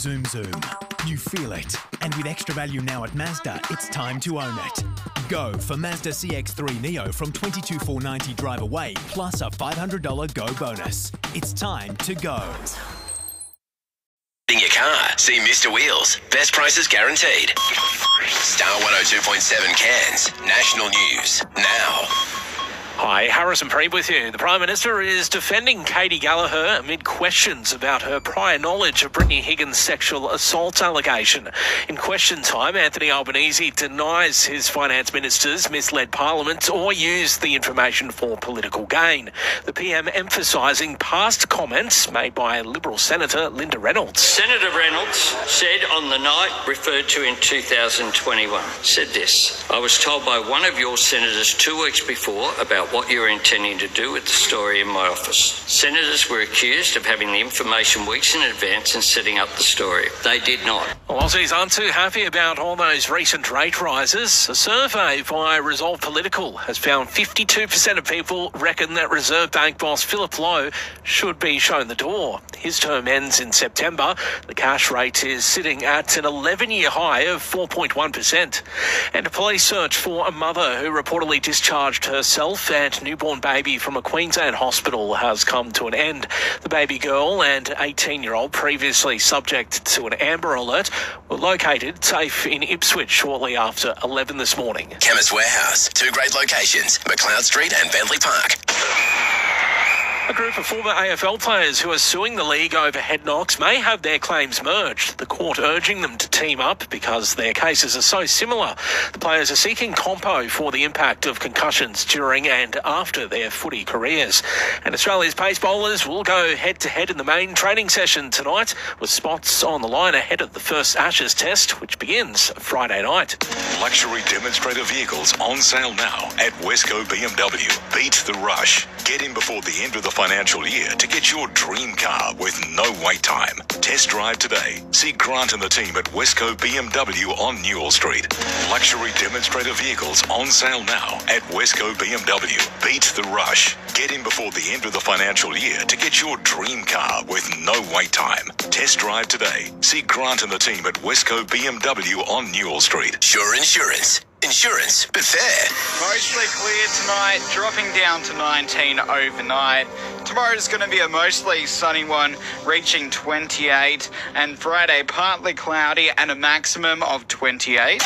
Zoom Zoom. You feel it. And with extra value now at Mazda, it's time to own it. Go for Mazda CX3 Neo from 22490 drive away plus a $500 go bonus. It's time to go. In your car, see Mr. Wheels. Best prices guaranteed. Star 102.7 Cairns. National News. Now. Hi, Harrison Prebe with you. The Prime Minister is defending Katy Gallagher amid questions about her prior knowledge of Brittany Higgins' sexual assault allegation. In question time, Anthony Albanese denies his finance ministers misled Parliament or used the information for political gain. The PM emphasising past comments made by Liberal Senator Linda Reynolds. Senator Reynolds said on the night referred to in 2021, said this I was told by one of your senators two weeks before about what you're intending to do with the story in my office. Senators were accused of having the information weeks in advance and setting up the story. They did not. Aussies aren't too happy about all those recent rate rises. A survey by Resolve Political has found 52% of people reckon that Reserve Bank boss Philip Lowe should be shown the door. His term ends in September. The cash rate is sitting at an 11 year high of 4.1%. And a police search for a mother who reportedly discharged herself and newborn baby from a Queensland hospital has come to an end. The baby girl and 18 year old, previously subject to an Amber Alert, were located safe in Ipswich shortly after 11 this morning. Chemist Warehouse. Two great locations McLeod Street and Bentley Park. A group of former AFL players who are suing the league over head knocks may have their claims merged. The court urging them to team up because their cases are so similar. The players are seeking compo for the impact of concussions during and after their footy careers. And Australia's pace bowlers will go head to head in the main training session tonight with spots on the line ahead of the first Ashes test, which begins Friday night. Luxury demonstrator vehicles on sale now at Wesco BMW. Beat the rush. Get in before the end of the financial year to get your dream car with no wait time. Test drive today. See Grant and the team at Wesco BMW on Newell Street. Luxury demonstrator vehicles on sale now at Wesco BMW. Beat the rush. Get in before the end of the financial year to get your dream car with no wait time. Test drive today. See Grant and the team at Wesco BMW on Newell Street. Sure Insurance. Insurance, but fair. Mostly clear tonight, dropping down to 19 overnight. Tomorrow is going to be a mostly sunny one, reaching 28, and Friday partly cloudy and a maximum of 28.